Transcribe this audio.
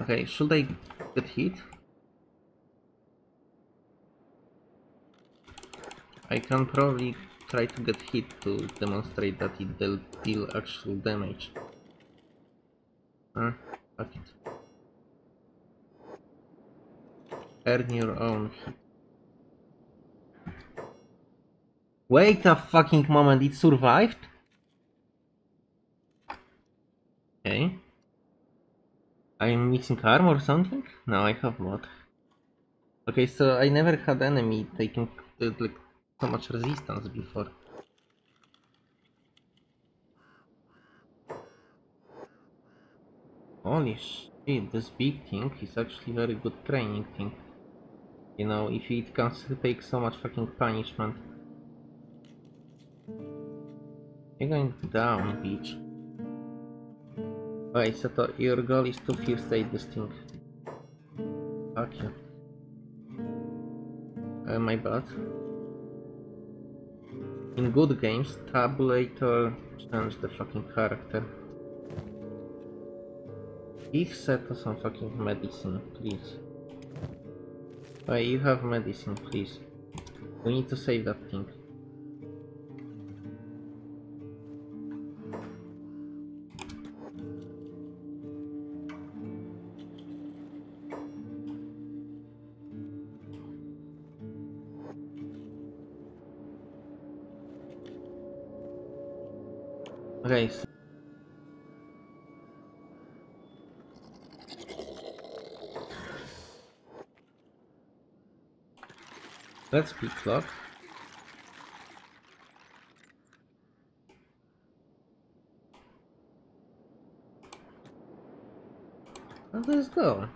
Okay, should I get hit? I can probably try to get hit to demonstrate that it will deal actual damage. Uh, fuck it. Earn your own. Wait a fucking moment, it survived? Okay. I'm missing arm or something? No, I have mod. Okay, so I never had enemy taking uh, like so much resistance before. Holy shit, this big thing is actually very good training thing. You know, if it can take so much fucking punishment. You're going down, bitch. Wait, so to, your goal is to first aid this thing. Fuck you. Uh, my bad. In good games, tabulator change the fucking character. If Give Seto some fucking medicine, please. Wait, you have medicine, please. We need to save that thing. Okay. Let's be clock. Let's go.